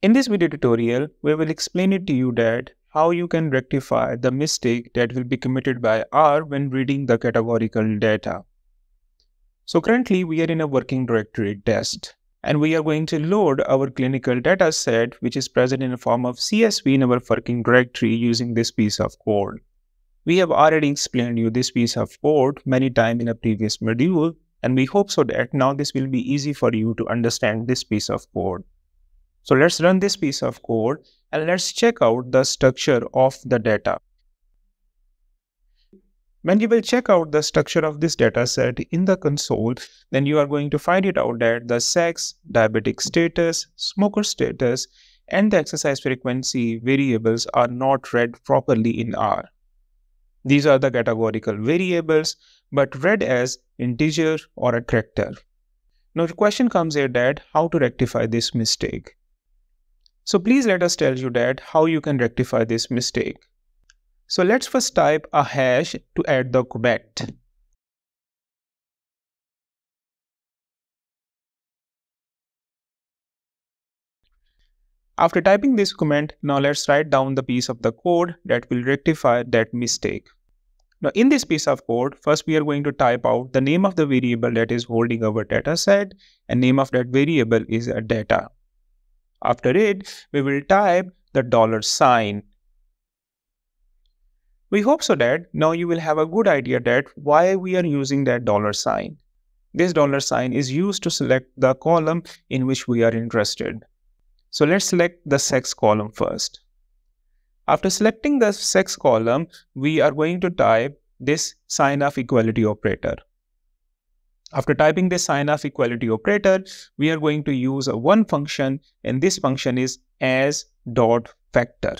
In this video tutorial, we will explain it to you that how you can rectify the mistake that will be committed by R when reading the categorical data. So currently we are in a working directory test and we are going to load our clinical data set which is present in the form of CSV in our working directory using this piece of code. We have already explained you this piece of code many times in a previous module and we hope so that now this will be easy for you to understand this piece of code. So let's run this piece of code and let's check out the structure of the data. When you will check out the structure of this data set in the console, then you are going to find it out that the sex, diabetic status, smoker status, and the exercise frequency variables are not read properly in R. These are the categorical variables, but read as integer or a character. Now the question comes here that how to rectify this mistake. So please let us tell you that how you can rectify this mistake. So let's first type a hash to add the comment. After typing this comment, now let's write down the piece of the code that will rectify that mistake. Now in this piece of code, first we are going to type out the name of the variable that is holding our data set and name of that variable is a data. After it, we will type the dollar sign. We hope so that now you will have a good idea that why we are using that dollar sign. This dollar sign is used to select the column in which we are interested. So let's select the sex column first. After selecting the sex column, we are going to type this sign of equality operator. After typing this sign of equality operator, we are going to use a one function and this function is as dot factor.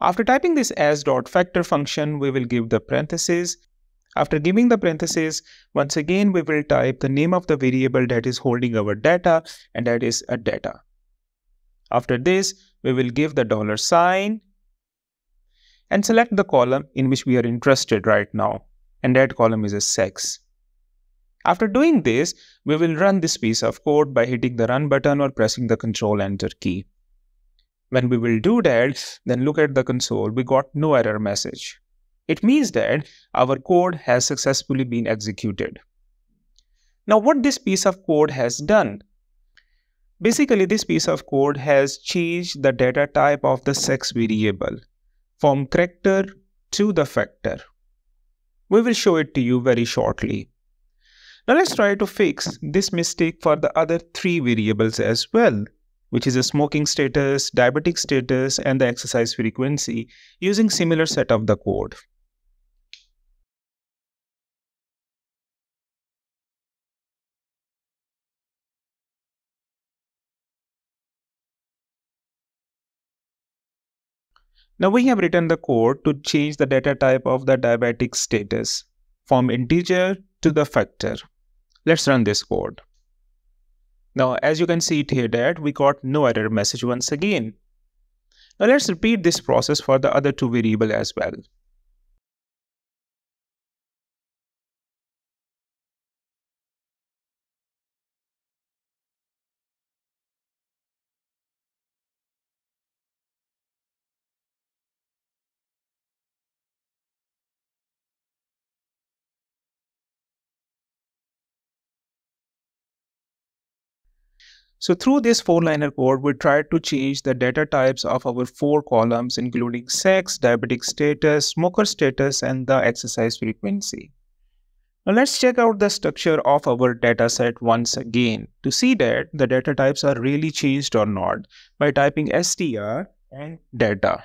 After typing this as dot factor function, we will give the parentheses after giving the parentheses, once again we will type the name of the variable that is holding our data and that is a data. After this, we will give the dollar sign and select the column in which we are interested right now and that column is a sex. After doing this, we will run this piece of code by hitting the run button or pressing the control enter key. When we will do that, then look at the console, we got no error message. It means that our code has successfully been executed. Now what this piece of code has done? Basically this piece of code has changed the data type of the sex variable from character to the factor. We will show it to you very shortly. Now let's try to fix this mistake for the other three variables as well, which is the smoking status, diabetic status, and the exercise frequency using similar set of the code. Now we have written the code to change the data type of the diabetic status from integer to the factor. Let's run this code. Now as you can see it here that we got no error message once again. Now let's repeat this process for the other two variable as well. So through this four-liner code, we tried to change the data types of our four columns, including sex, diabetic status, smoker status, and the exercise frequency. Now let's check out the structure of our data set once again to see that the data types are really changed or not by typing str and data.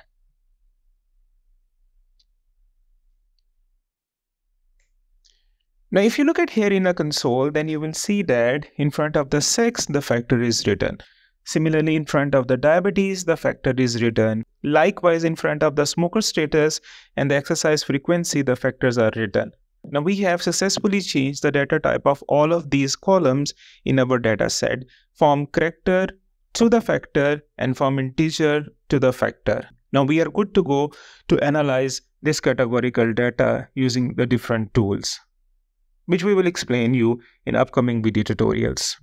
Now, if you look at here in a console, then you will see that in front of the sex, the factor is written. Similarly, in front of the diabetes, the factor is written. Likewise, in front of the smoker status and the exercise frequency, the factors are written. Now, we have successfully changed the data type of all of these columns in our data set from character to the factor and from integer to the factor. Now, we are good to go to analyze this categorical data using the different tools. Which we will explain you in upcoming video tutorials.